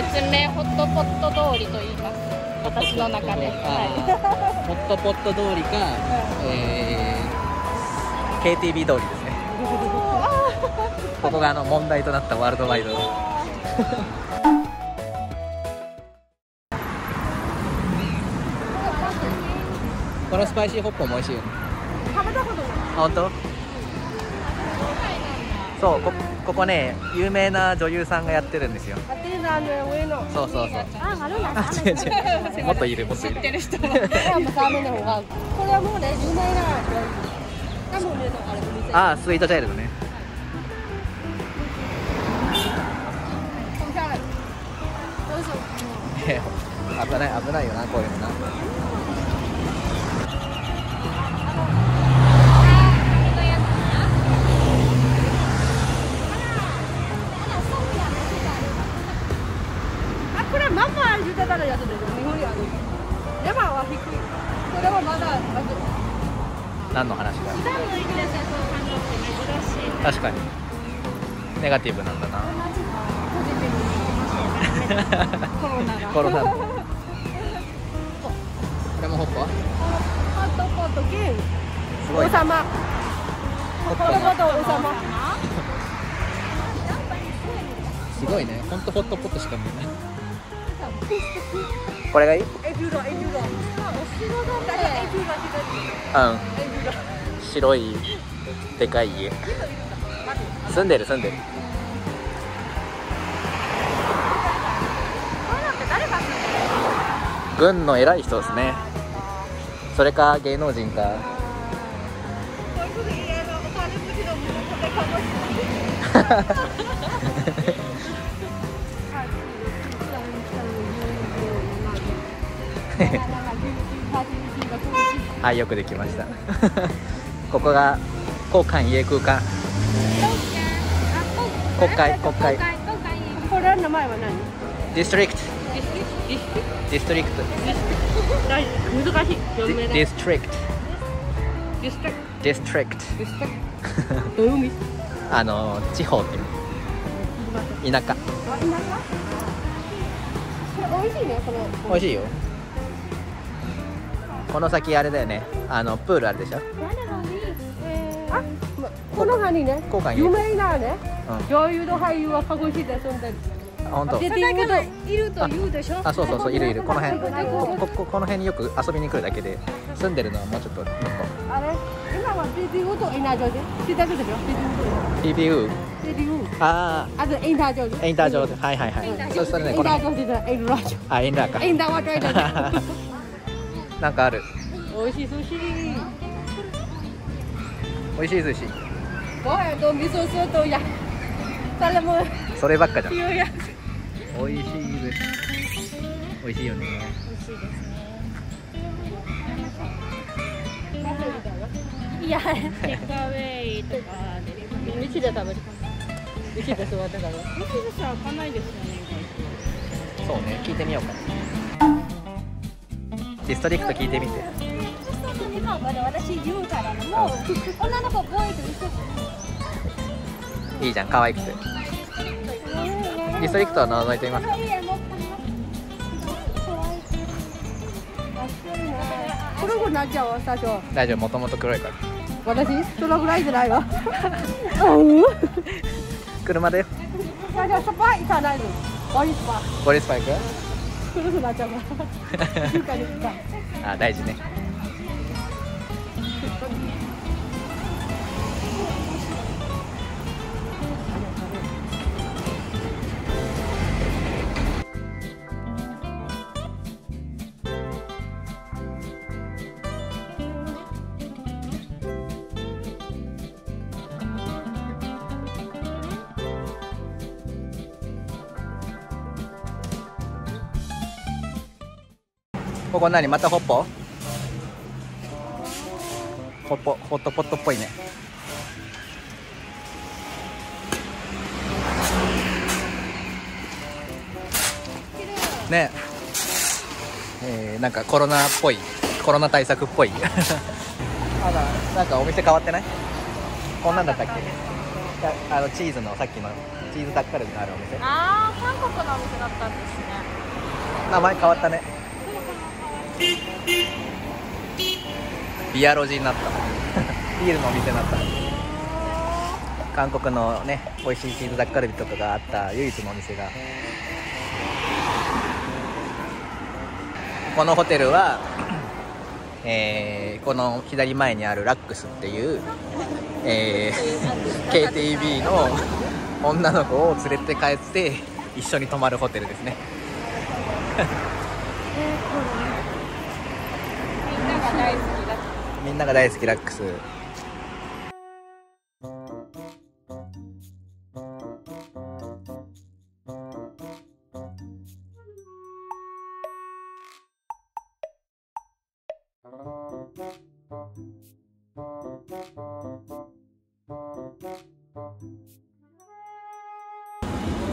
別名ホットポット通りと言います。私の中で、はホットポット通りか、えー、KTB 通りですね。ここがあの問題となったワールドワイド。このスパイシーホップも美味しいよね。食べたことない。あ本当？そうこここね有名な女優さんがやってるんですよ。アテーナの上の。そうそうそう。あ、あるんだあ違う違う。もっといるもっといる。知ってる人。ダメな方がこれはもうね、有名な多分ね、あれお店あスイートチャイルドね。危ない危ないよなこういうのな確かに。ネガティブなんだな。コロナがコロナの。これもホッパハットポットゲーム。すごいね。ほんとホットポットしか見えない。これがいい？うんエビュロエビュロお城だねエビュロエビュロ白いでかい家。住んでる住んでる。軍の偉い人ですね。それか芸能人か。こういう時家のお金持ちのこれかもしれないはいよくできました。ここが交換家空間国会国会これの名前は何？ディストリクトディストリクト難しい。ディストリクトディストリクトディストリクトあの地方って。田舎。美味しいねこの。美味しいよ。この先あれだよね。あのプールあるでしょ？この葉にね交換家有名なねうん。女優の俳優は鹿児島で住んでる。あ本当。いると言うでしょ？あそうそうそういるいる。この辺。ここここの辺によく遊びに来るだけで住んでるのはもうちょっと向こあれ？今は BTU とエナジョージ知ってるでしょ？う PPU BTU ああとエンタージョージあインター上で。はいはいはい。そしたらねこの。エンタージョージじゃないエンラージョあインラーかエンターはジョージ なんかある。美味しい寿司美味しい寿司。ご飯と味噌汁とやそれもそればっかじゃん。塩や美味しいです美味しいよね。いやテイクアウェイとか道で食べる道で座ってからオフィスは開かないですよねそうね。聞いてみようか。ディストリクト聞いてみて日本語で私言うからね。もう女の子ボーイと一緒。いいじゃん可愛くて。ディストリクトは覗いてみますか？なっちゃうわ最初大丈夫もともと黒い。から私そのぐらい。じゃない。わうん車で最初スパイ行かない。のボリスパボリスパイク古くなっちゃうあ大事ねここ何またホッポ？ホッポホットポットっぽいね。ね。えー、なんかコロナっぽい。コロナ対策っぽい。あらなんかお店変わってない？こんなんだったっけ？やあのチーズのさっきのチーズタッカルビのあるお店。ああ韓国のお店だったんですね。名前変わったねビアロジになった。ビールのお店になった。韓国のね美味しいチーズタッカルビとかがあった唯一のお店が。このホテルは、えーこの左前にあるラックスっていう、えー KTV の女の子を連れて帰って一緒に泊まるホテルですねみんなが大好きだみんなが大好きラックス。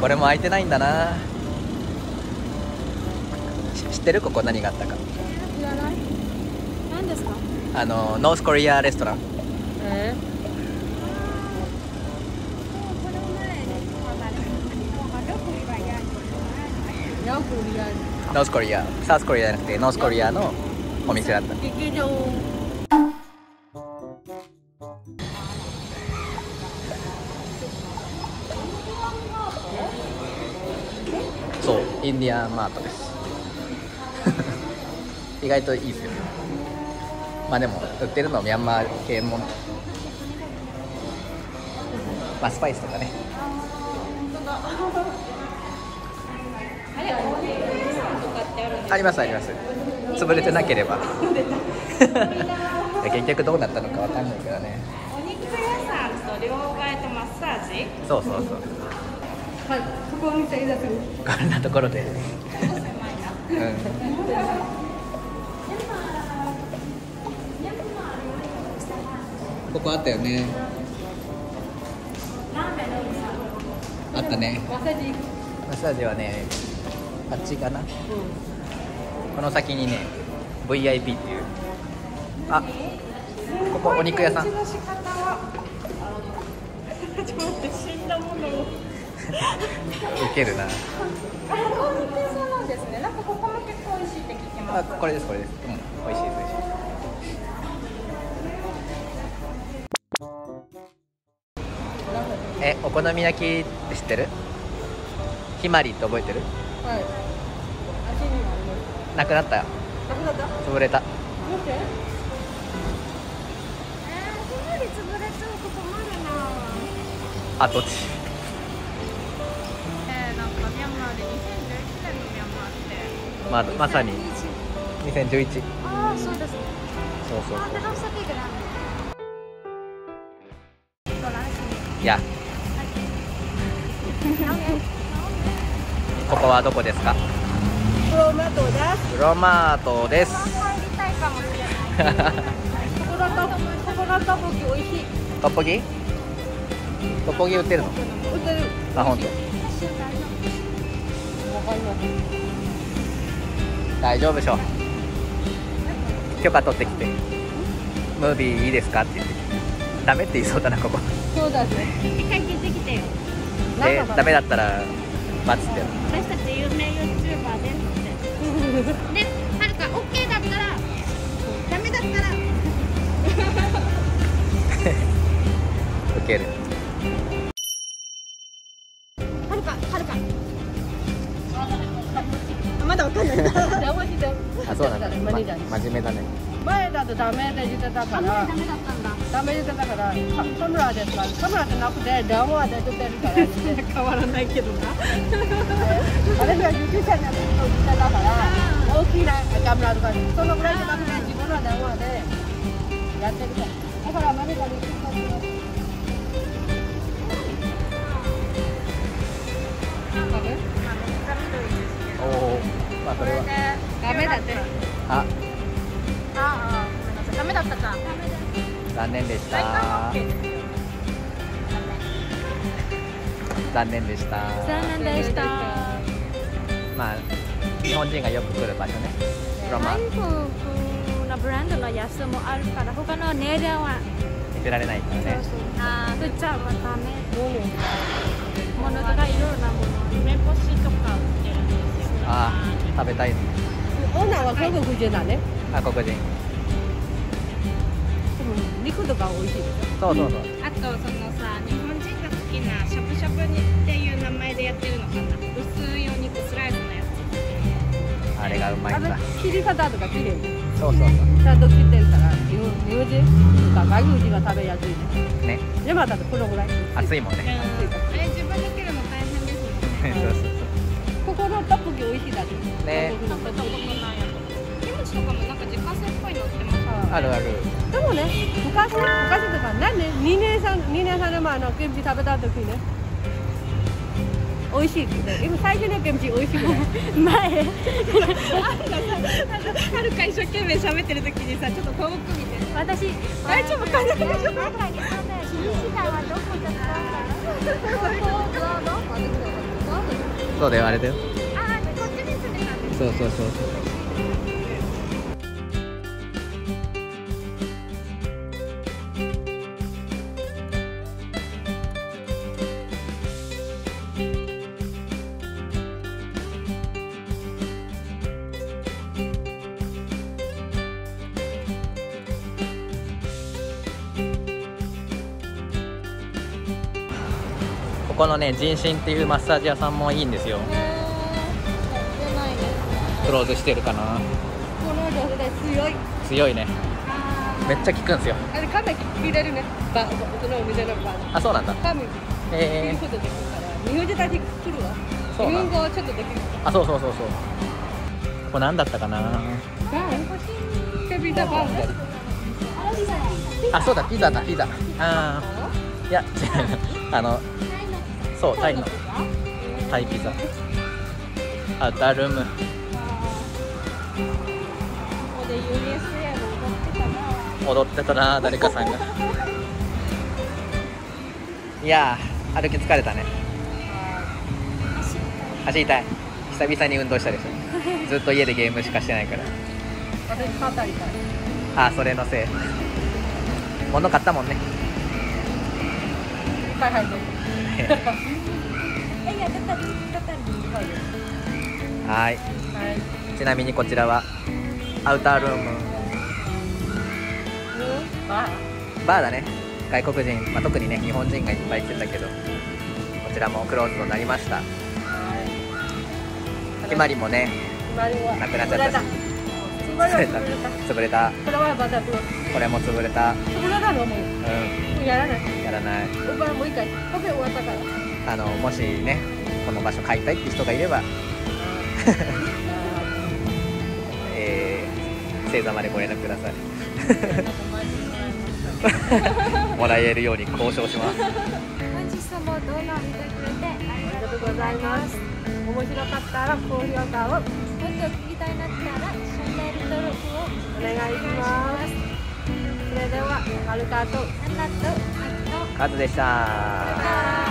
これも開いてないんだな。知ってる？ここ何があったか。知らない。何ですか？あの North Korea restaurant。え？ North Korea。 South Korea じゃなくて North Korea のお店だった。そうインディアンマートです。意外といいですよまあでも売ってるのはミャンマー系ものまあスパイスとかね。あれおにぎりとかってあるんですありますあります。潰れてなければ。結局どうなったのかわかんないけどね。お肉屋さんと両替とマッサージ？そうそうそう。はいそこを見ていいです。かこんなところで。うんここあったよね。あったね。マッサージ。マッサージはねあっちかな、この先にね VIP っていう。あここお肉屋さん。ちょっと待って死んだものを。ウケるな。お肉屋さんなんですね。なんかここも結構美味しいって聞きまあすこれですこれです。うん美味しいです美味しいお好み焼きって知ってる？ひまりって覚えてる？はい。なくなった？なくなった？潰れた？見てえー、ひまり潰れちゃうこともあるな跡地えー、なんかミャンマーで2011年のミャンマーって。まあまさに。2011ああそうですね。そうそうあ、tenemos aquí grande. Hola, いや ここはどこですか？プロマトです。プロマートです。入りたいかもしれない。ここだとここだとボキ美味しい。トッポギトッポギ売ってるの？売ってる。あ本当。大丈夫でしょ許可取ってきて。ムービーいいですか？って言って。ダメって言いそうだなここ。そうだね。一回聞いてきてよ。でダメだったら待つって。私たち有名 YouTuber ですって。で、はるか OK だったら、ダメだったら、受ける。はるか、はるか。まだわかんない。あそうなんだ、ま真面目だね。前だとダメって言ってたかあ、らダメだったんだ。ダメ言ってたからカカメラですからカメラじゃなくて電話で出てるから変わらないけどな私は受注者になってたから大きなカメラとかそのぐらいじゃなくて自分の電話でやってるからだからアメリカに行ってたけどおおまあそれはダメだってあああ、ごめんなさい。ダメだったか。残念でした。残念でした。残念でした。まあ日本人がよく来る場所ね。プロマ韓国のブランドの安もあるから他の値段はてられないからね。あちゃんはダメどうねものとかいろんなもの。梅干しとか売ってるんですよ。ああ食べたい女は韓国人だね。あ黒人肉とか美味しいそうそうそう。あとそのさ日本人が好きなしゃぶしゃぶにっていう名前でやってるのかな。薄いお肉スライスのやつ。あれがうまいょあのんだ切り方とか綺麗そうそうそちゃんと切ってるから日本人とか外国人が食べやすいね。うね山だとこのぐらい？熱いもんね。あれ自分で切るの大変ですもんね。そうそうここのトッポギ美味しいだね。ねあるある。でもね昔昔とか何年2年3 2年3年前のキムチ食べた時ね。美味しいね今最近のキムチ美味しくない。前。はるか一生懸命喋ってる時にさちょっと遠く見て私大丈夫かな？大丈夫。中にそんなそうだよあれだよ。そうそうそうそうここのね人心っていうマッサージ屋さんもいいんですよ。クローズしてるかな。強い。強いね。めっちゃ効くんですよ。あれれるね。ババーあそうなんだ。ことできるから。日本人たち来るわ。日本語ちょっとできる。ー、あそうそうそうそう。ここ何だったかな。バンケビザバンだあそうだピザだピザ。あー。いや違う。あのそうタイのタイピザ。アウタールーム。ここで USA も踊ってたな踊ってたな誰かさんが。いやー歩き疲れたね。足痛い。久々に運動したでしょ。ずっと家でゲームしかしてないから。あそれのせい。物買ったもんね。いっぱい入ってるはい。はいちなみにこちらはアウタールーム。ババーだね。外国人、まあ、特にね日本人がいっぱい来てたけどこちらもクローズとなりました。決まりもねななくなっちゃったし潰れた。潰れた潰れたこれはまた潰これも潰れた。潰れたのもううん。やらない。やらないおばもう一回カフェ終わったからあのもしねこの場所買いたいって人がいれば。えー、星座までご連絡ください。もらえるように交渉します。本日も動画を見てくれてありがとうございます。面白かったら高評価を。もっと聞きたいなったら登録をお願いします。それでははるかとありがとありがとカズでした。